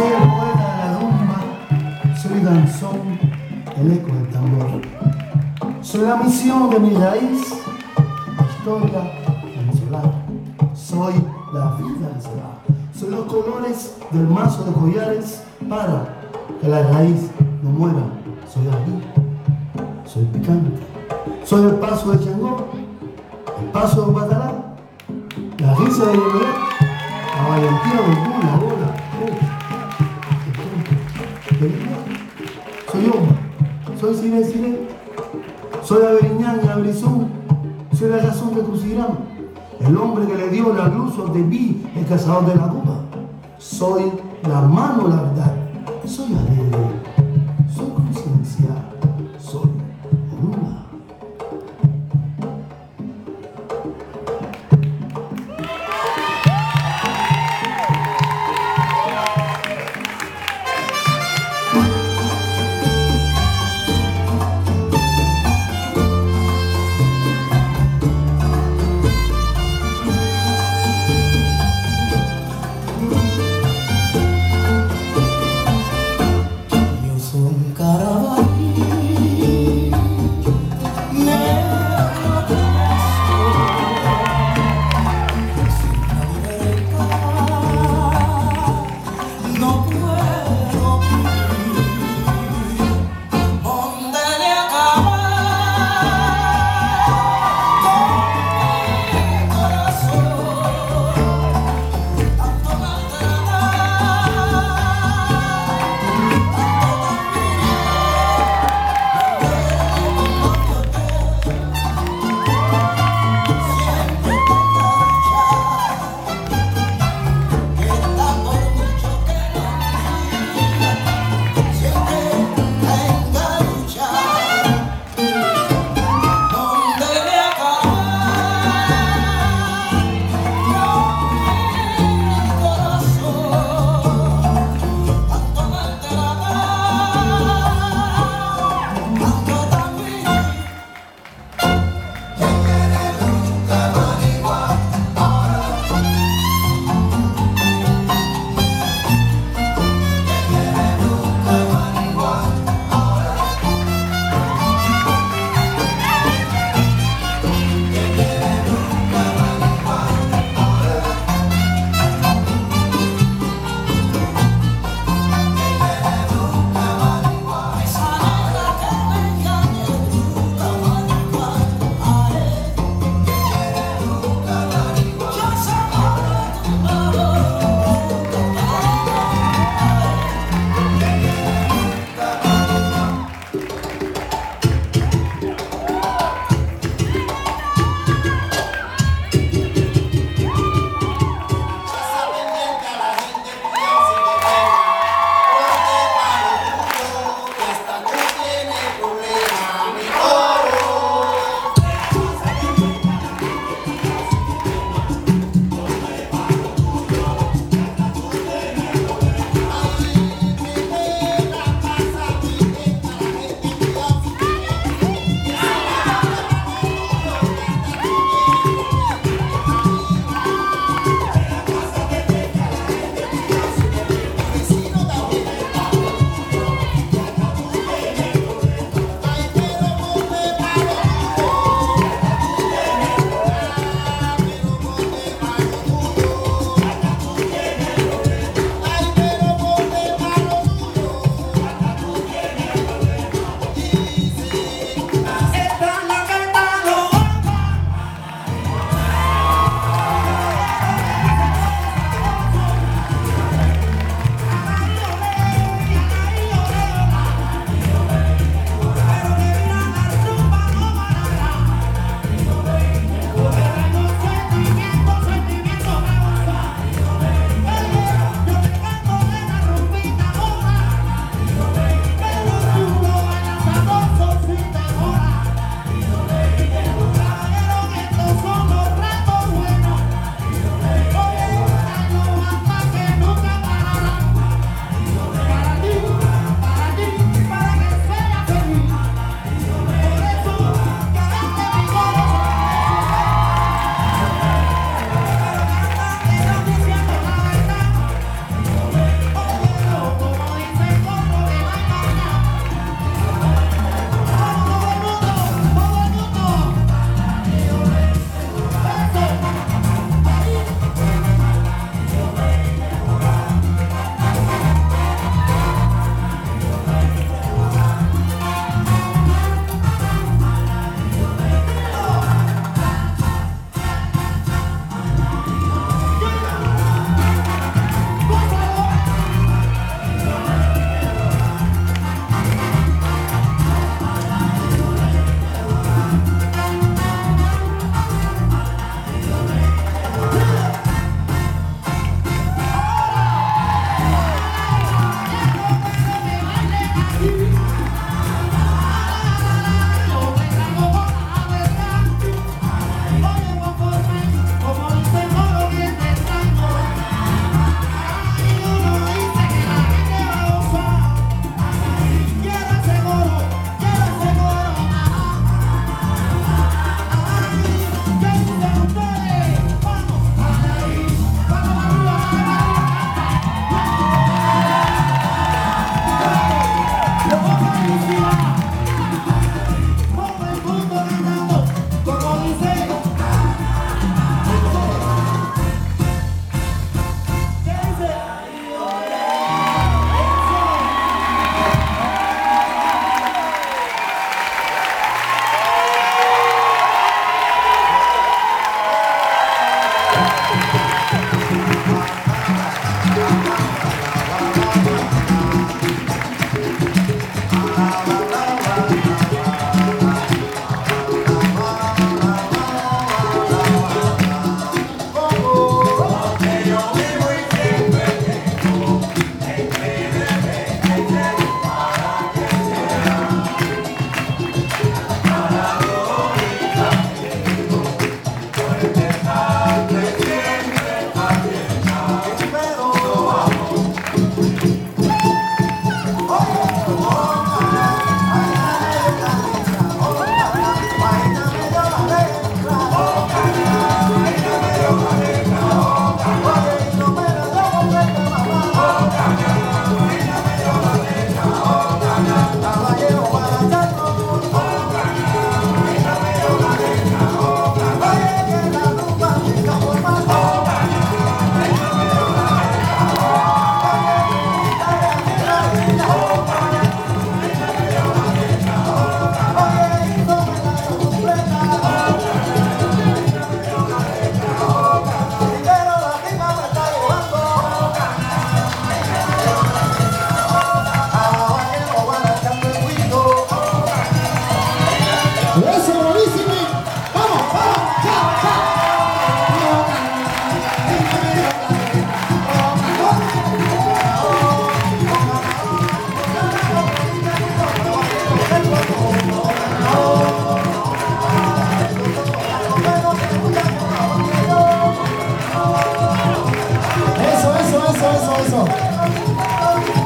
Soy el poeta de la rumba, soy danzón, el eco del tambor. Soy la misión de mi raíz, historia venezolana. Soy la vida venezolana. Soy los colores del mazo de collares para que la raíz no muera. Soy aquí, soy picante. Soy el paso de Changó, el paso de Batalá, la risa de Yemelet, la valentía de bola. Soy yo, soy Cine Cine, soy Averiñán y Abrizón, soy la razón de Crucigrama, el hombre que le dio la luz de mí, el cazador de la duda. Soy la mano, la verdad, soy alegre, sọ̀sọ̀.